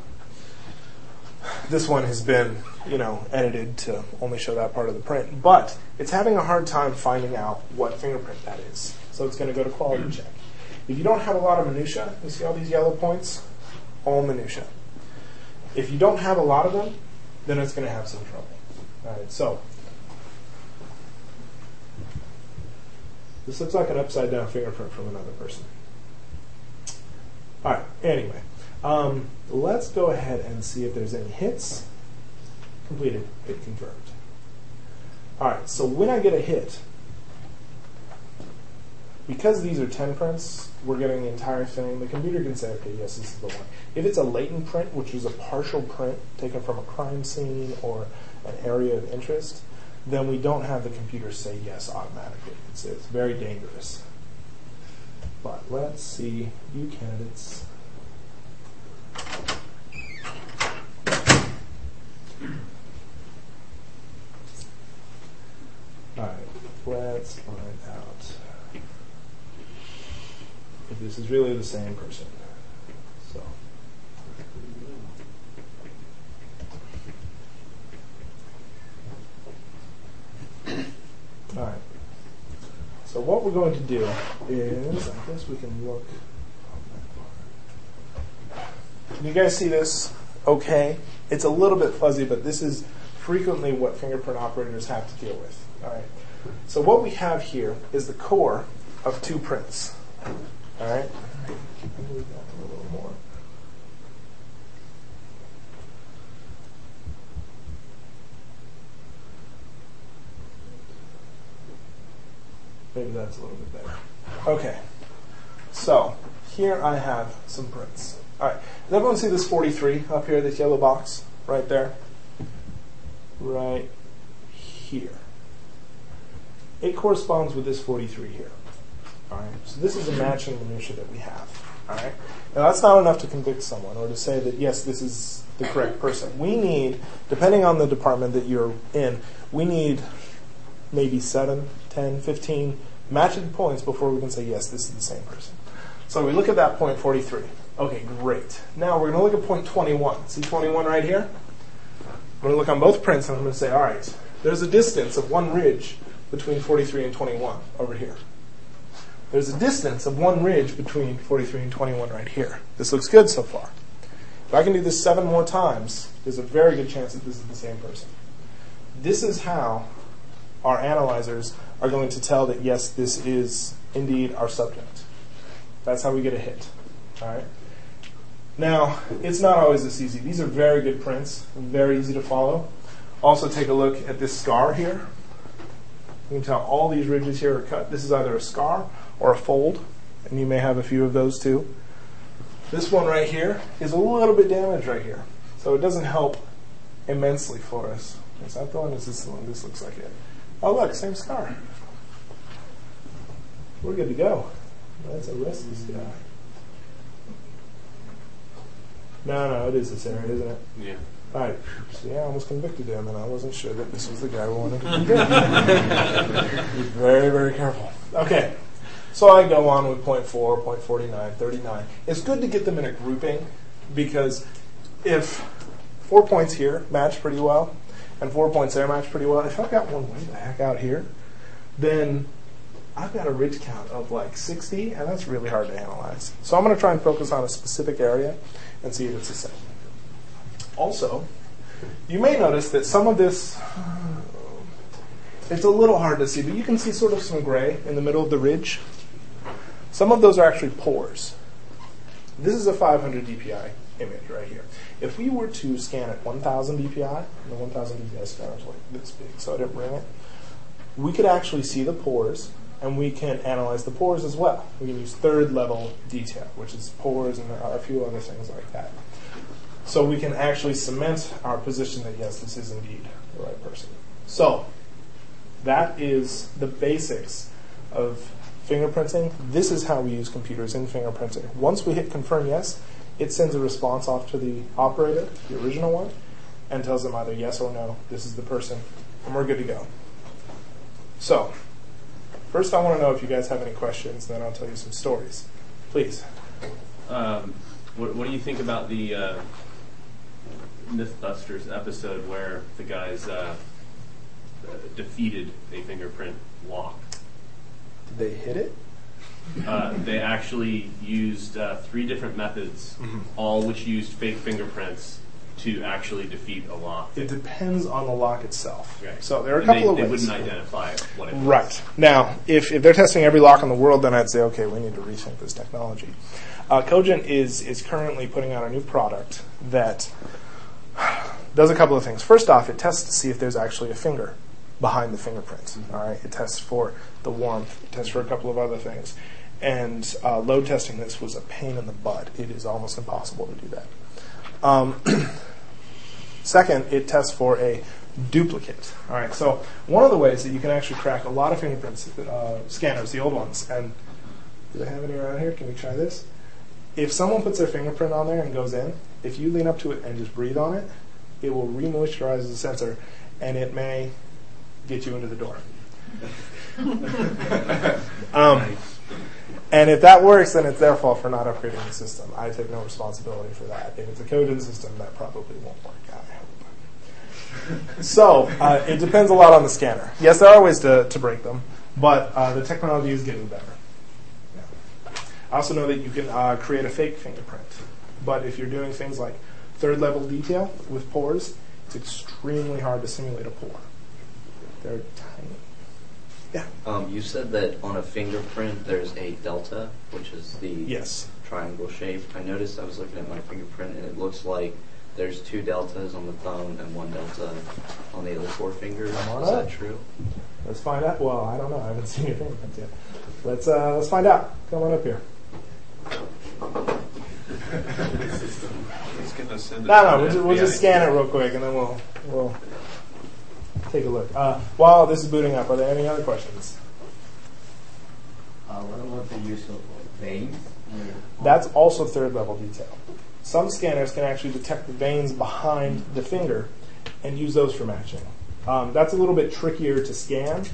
this one has been you know edited to only show that part of the print, but it's having a hard time finding out what fingerprint that is, so it's going to go to quality hmm. check. If you don't have a lot of minutia, you see all these yellow points all minutia. If you don't have a lot of them, then it's going to have some trouble. All right, so this looks like an upside down fingerprint from another person. All right, anyway, um, let's go ahead and see if there's any hits. Completed, hit confirmed. All right, so when I get a hit, because these are 10 prints, we're getting the entire thing. The computer can say, okay, yes, this is the one. If it's a latent print, which is a partial print taken from a crime scene or an area of interest, then we don't have the computer say yes automatically. It's, it's very dangerous. But let's see, view candidates. All right, let's find out if this is really the same person. So. All right. So what we're going to do is, I guess we can look. Can you guys see this? Okay. It's a little bit fuzzy, but this is frequently what fingerprint operators have to deal with. All right. So what we have here is the core of two prints. All right. Move that a little more. Maybe that's a little bit better. Okay. So here I have some prints. All right. Does everyone see this 43 up here, this yellow box right there? Right here. It corresponds with this 43 here. All right. So this is a matching minutia that we have. All right. Now that's not enough to convict someone or to say that yes, this is the correct person. We need, depending on the department that you're in, we need maybe 7, 10, 15 matching points before we can say yes, this is the same person. So we look at that point 43. Okay, great. Now we're going to look at point 21. See 21 right here? I'm going to look on both prints and I'm going to say, all right, there's a distance of one ridge between 43 and 21 over here. There's a distance of one ridge between 43 and 21 right here. This looks good so far. If I can do this seven more times, there's a very good chance that this is the same person. This is how our analyzers are going to tell that, yes, this is indeed our subject. That's how we get a hit. All right? Now, it's not always this easy. These are very good prints, very easy to follow. Also, take a look at this scar here. You can tell all these ridges here are cut. This is either a scar or a fold, and you may have a few of those too. This one right here is a little bit damaged right here, so it doesn't help immensely for us. Is that the one? Is this the one? This looks like it. Oh, look, same scar. We're good to go. That's a restless guy. No, no, it is this area, isn't it? Yeah. All right. See, I almost convicted him, and I wasn't sure that this was the guy we wanted to convict. Be very, very careful. Okay. So I go on with point 4, point 49, 39. It's good to get them in a grouping because if four points here match pretty well and four points there match pretty well, if I've got one way the heck out here, then I've got a ridge count of like 60, and that's really hard to analyze. So I'm going to try and focus on a specific area and see if it's the same. Also, you may notice that some of this, it's a little hard to see, but you can see sort of some gray in the middle of the ridge. Some of those are actually pores. This is a 500 dpi image right here. If we were to scan at 1000 dpi, and the 1000 dpi scanner is like this big, so I didn't bring it, we could actually see the pores, and we can analyze the pores as well. We can use third level detail, which is pores and there are a few other things like that. So we can actually cement our position that yes, this is indeed the right person. So that is the basics of fingerprinting. This is how we use computers in fingerprinting. Once we hit confirm yes, it sends a response off to the operator, the original one, and tells them either yes or no, this is the person, and we're good to go. So, first I want to know if you guys have any questions, then I'll tell you some stories. Please. Um, what, what do you think about the uh, MythBusters episode where the guys uh, uh, defeated a fingerprint lock? Did they hit it? Uh, they actually used uh, three different methods, all which used fake fingerprints to actually defeat a lock. It depends on the lock itself. Right. So there are a And couple they, of they ways. wouldn't identify what it was. Right. Now, if, if they're testing every lock in the world, then I'd say, okay, we need to rethink this technology. Uh, Cogent is, is currently putting out a new product that does a couple of things. First off, it tests to see if there's actually a finger behind the fingerprint. All right. It tests for the warmth. It tests for a couple of other things. And uh, load testing this was a pain in the butt. It is almost impossible to do that. Um, Second, it tests for a duplicate. All right, so one of the ways that you can actually crack a lot of fingerprint uh, scanners, the old ones, and do they have any around here? Can we try this? If someone puts their fingerprint on there and goes in, if you lean up to it and just breathe on it, it will remoisturize the sensor, and it may get you into the door. um, and if that works, then it's their fault for not upgrading the system. I take no responsibility for that. If it's a coded system, that probably won't work. I hope. So uh, it depends a lot on the scanner. Yes, there are ways to, to break them, but uh, the technology is getting better. Yeah. I also know that you can uh, create a fake fingerprint, but if you're doing things like third level detail with pores, it's extremely hard to simulate a pore. They're tiny. Yeah. Um, you said that on a fingerprint there's a delta, which is the Yes. triangle shape. I noticed I was looking at my fingerprint and it looks like there's two deltas on the thumb and one delta on the other four fingers. Come on is up. that true? Let's find out. Well, I don't know. I haven't seen your fingerprints yet. Let's uh, let's find out. Come on up here. He's gonna send it. No, no, we'll just, we'll just scan it real quick and then we'll we'll take a look. Uh, while this is booting up, are there any other questions? Uh, what about the use of veins? That's also third level detail. Some scanners can actually detect the veins behind the finger and use those for matching. Um, that's a little bit trickier to scan.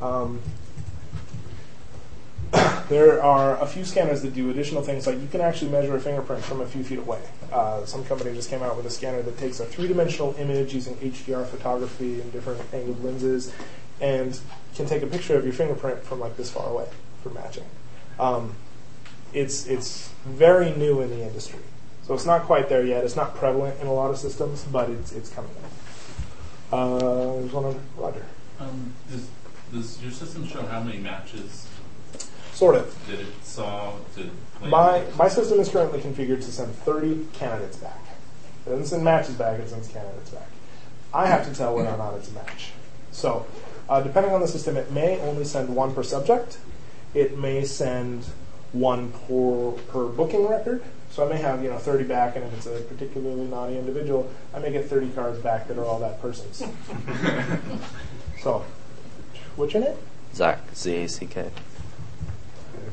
Um, there are a few scanners that do additional things, like you can actually measure a fingerprint from a few feet away. Uh, some company just came out with a scanner that takes a three-dimensional image using HDR photography and different angled lenses, and can take a picture of your fingerprint from like this far away for matching. Um, it's it's very new in the industry, so it's not quite there yet. It's not prevalent in a lot of systems, but it's it's coming. Uh, there's one on Roger. Um, does, does your system show how many matches? Sort of. Did it saw to My my system is currently configured to send 30 candidates back. It doesn't send matches back; it sends candidates back. I have to tell whether or not it's a match. So, uh, depending on the system, it may only send one per subject. It may send one per per booking record. So I may have you know 30 back, and if it's a particularly naughty individual, I may get 30 cards back that are all that person's. so, what's your name? Zack, Z A C K.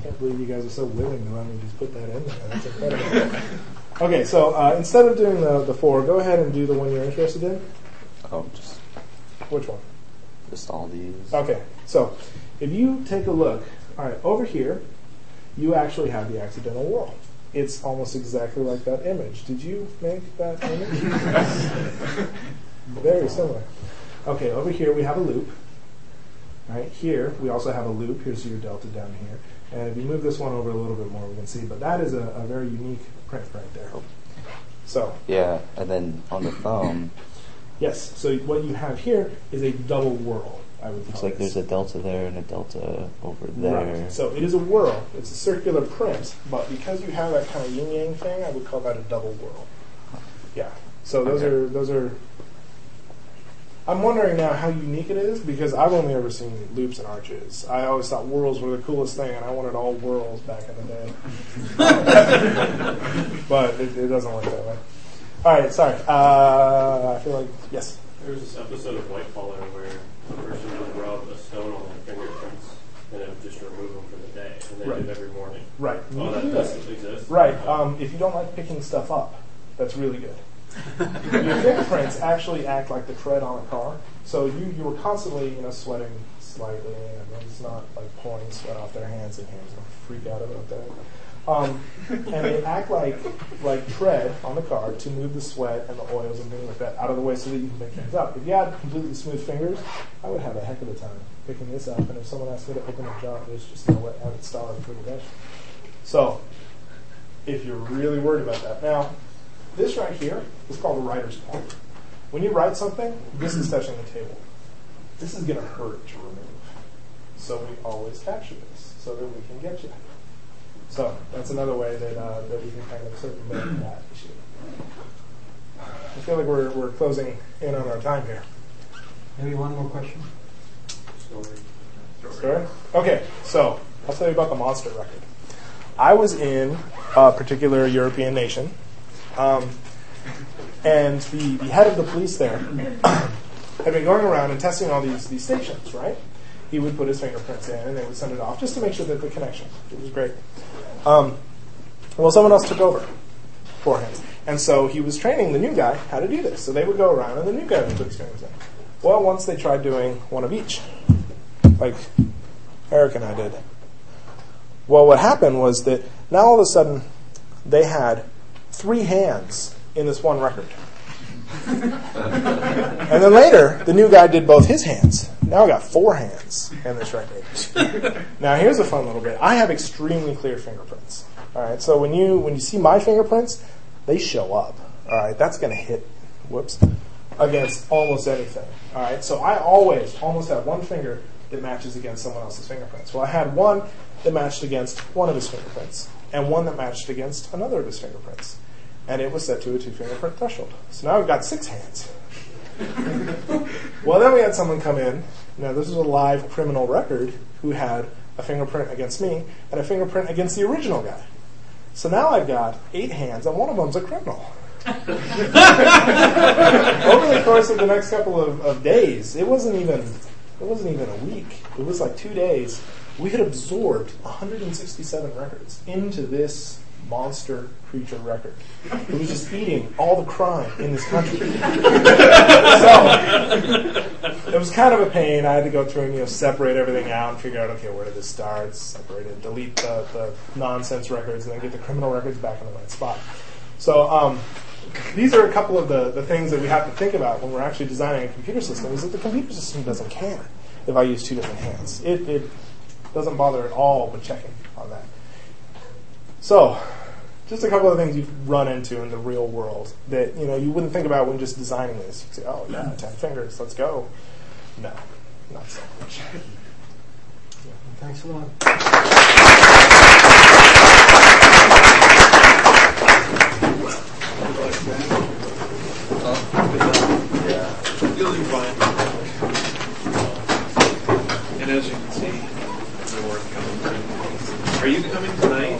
I can't believe you guys are so willing to let me just put that in there. That's incredible. okay, so uh, instead of doing the, the four, go ahead and do the one you're interested in. Oh, just Which one? just all these. Okay, so if you take a look, all right, over here, you actually have the accidental whirl. It's almost exactly like that image. Did you make that image? Very similar. Okay, over here we have a loop. Right here, we also have a loop. Here's your delta down here. And if you move this one over a little bit more, we can see. But that is a, a very unique print right there. So, Yeah, and then on the thumb, yes, so what you have here is a double whirl, I would looks like this. there's a delta there and a delta over there. Right. So it is a whirl. It's a circular print, but because you have that kind of yin yang thing, I would call that a double whirl. Yeah. So those Okay. are those are. I'm wondering now how unique it is because I've only ever seen loops and arches. I always thought whirls were the coolest thing, and I wanted all whirls back in the day. but it, it doesn't work that way. All right. Sorry. Uh, I feel like yes. There was this episode of White Collar where a person would rub a stone on their fingerprints and it would just remove them for the day, and they Right. did it every morning. Right. Oh, that doesn't exist. Right. Um, if you don't like picking stuff up, that's really good. Your fingerprints actually act like the tread on a car. So you, you were constantly, you know, sweating slightly, and it's not like pouring sweat off their hands and hands. Don't freak out about that. Um, and they act like like tread on the car to move the sweat and the oils and things like that out of the way so that you can pick things up. If you had completely smooth fingers, I would have a heck of a time picking this up. And if someone asked me to open a jar, there's just no way I would starve for the dish. So if you're really worried about that. Now, this right here is called a writer's point. When you write something, this is touching the table. This is going to hurt to remove. So we always capture this so that we can get you. So that's another way that, uh, that we can kind of circumvent that issue. I feel like we're, we're closing in on our time here. Maybe one more question? Story. Story? Okay, so I'll tell you about the monster record. I was in a particular European nation, um, and the, the head of the police there had been going around and testing all these, these stations, right? He would put his fingerprints in and they would send it off just to make sure that the connection, it was great. Um, well, someone else took over for him. And so he was training the new guy how to do this. So they would go around and the new guy would put his fingers in. Well, once they tried doing one of each, like Eric and I did. Well, what happened was that now all of a sudden they had three hands in this one record. and then later, the new guy did both his hands. Now I got four hands in this record. now here's a fun little bit. I have extremely clear fingerprints. All right, so when you when you see my fingerprints, they show up. All right, that's going to hit. Whoops against almost anything. All right, so I always almost have one finger that matches against someone else's fingerprints. Well, I had one that matched against one of his fingerprints, and one that matched against another of his fingerprints, and it was set to a two fingerprint threshold. So now I've got six hands. well, then we had someone come in. Now this is a live criminal record who had a fingerprint against me and a fingerprint against the original guy. So now I've got eight hands, and one of them's a criminal. Over the course of the next couple of, of days, it wasn't even it wasn't even a week. It was like two days. We had absorbed 167 records into this monster creature record. It was just eating all the crime in this country. so it was kind of a pain. I had to go through and you know separate everything out and figure out okay where did this start, separate it, delete the, the nonsense records, and then get the criminal records back in the right spot. So um, these are a couple of the, the things that we have to think about when we're actually designing a computer system is that the computer system doesn't care if I use two different hands. It, it doesn't bother at all with checking on that. So, just a couple of things you've run into in the real world that you know you wouldn't think about when just designing this. You say, "Oh yeah, mm-hmm. ten fingers, let's go." No, not so much. Yeah. Thanks a lot. And as you can see. Are you coming tonight?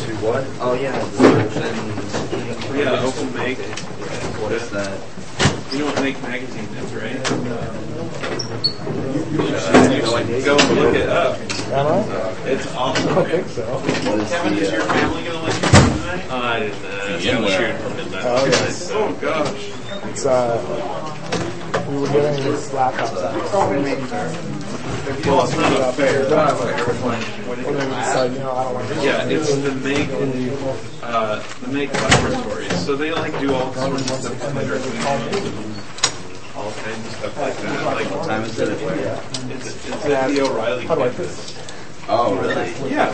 To what? Oh yeah, descriptions. Yeah, open make. What is that? You know what Make Magazine is, right? no idea. Go and look it up. Am I? It's awesome. I think so. Kevin, is your Uh, family gonna let you come tonight? Uh, I didn't. Uh, Yeah, got well. cheered from midnight. Oh, yes. Oh gosh. It's uh, we were getting these laptops. Yeah, it's the make uh, the make laboratories. So they like do all sorts of stuff all kinds of stuff like that. Like time is it's, it's at the O'Reilly campus. Oh really? Yeah.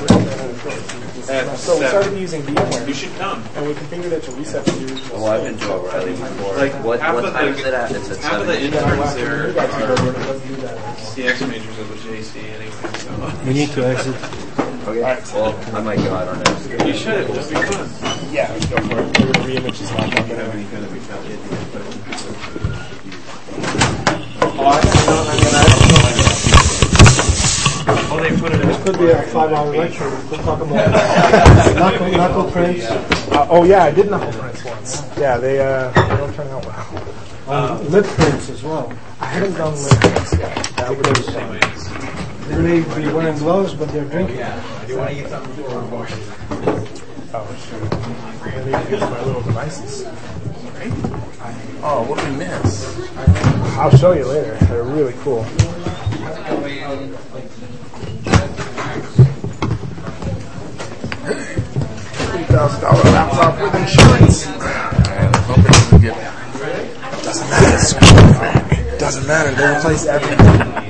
At So we started seven. using You should come. and we configured it to reset the usual. Well, oh, I've been to O'Reilly before. Like what half what of time the- is it at? It's at Half of the seven. Interns there you guys can go to are do that. CX majors of the JC anyway. So We need to exit. Okay. Well, I might go. I don't know. you should. It'll be fun. Yeah, let's go for it. We're gonna reimage this laptop anyway. Oh, they put it. This could be a five-hour lecture. We could talk about knuckle, knuckle prints, Uh, oh yeah, I did knuckle prints once. Yeah, they uh, they don't turn out well. um, lip prints as well. I haven't done lip prints yet. That would be fun. They may be wearing gloves, but they're drinking. Oh shoot. I need to use my little devices. Oh, what did we miss? I'll show you later. They're really cool. Three thousand dollar laptop with insurance. Hope it doesn't get Doesn't matter. Doesn't matter. They replace everything.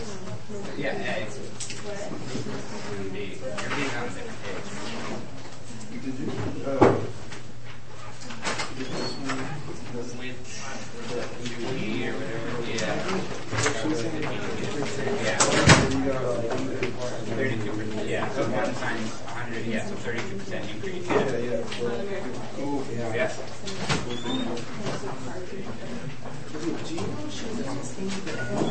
Yeah, yeah, it's, it's gonna be, you're being on a different page. With E or whatever, yeah. Thirty-two percent, yeah, so one times a hundred, yeah, so thirty-two percent increase. Yeah, yeah. yeah. Oh, yeah. Like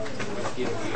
you.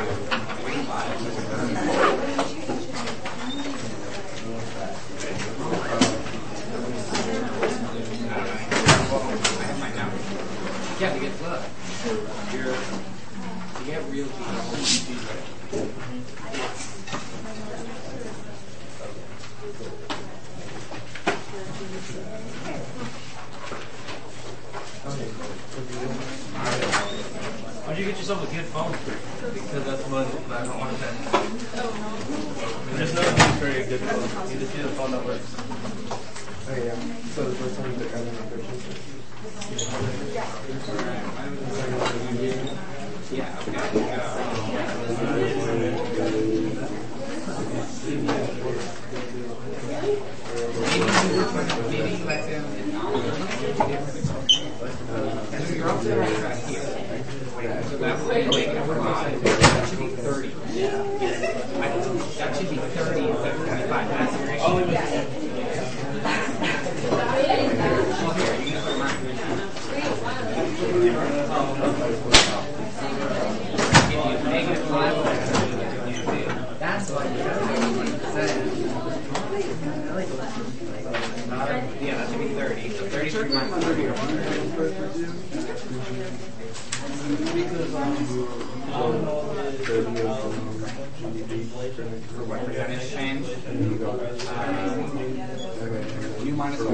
Representative New minus no.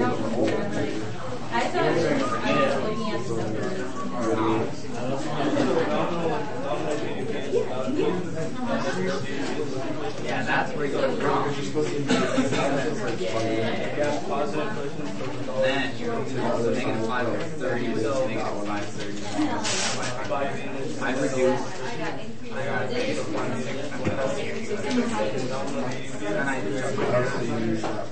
I thought I was looking at. Yeah, that's where you go wrong. then you're also negative 530, which is negative 530. I reduce Thank you.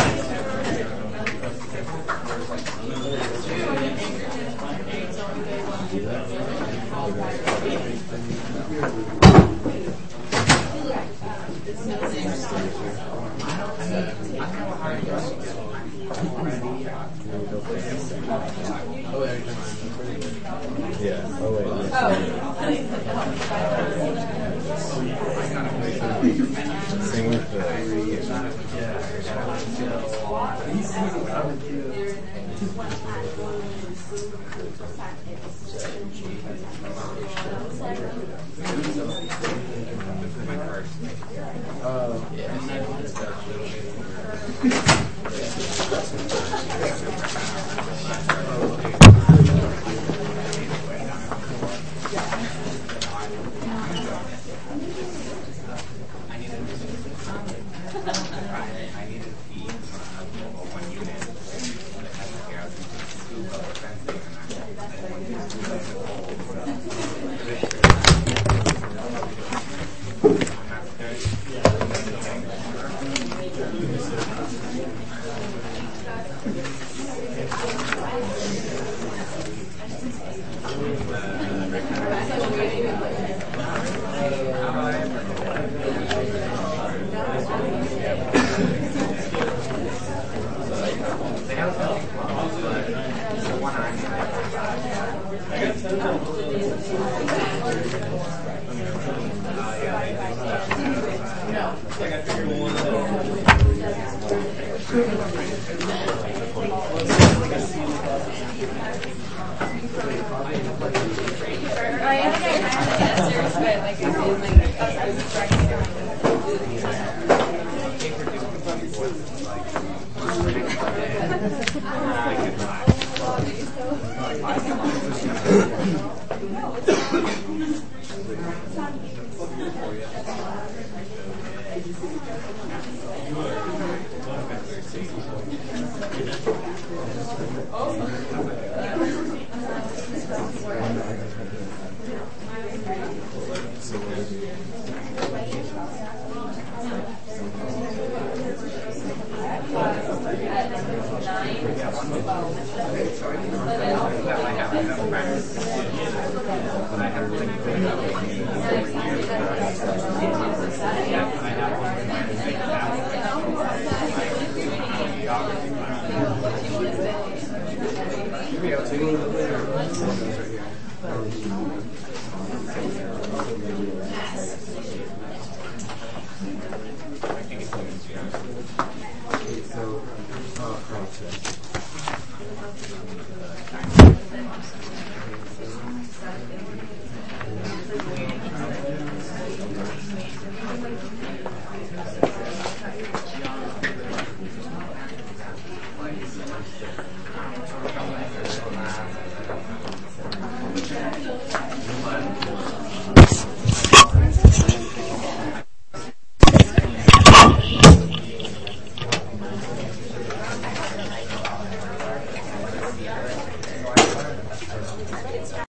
Yeah. Oh wait. Same that.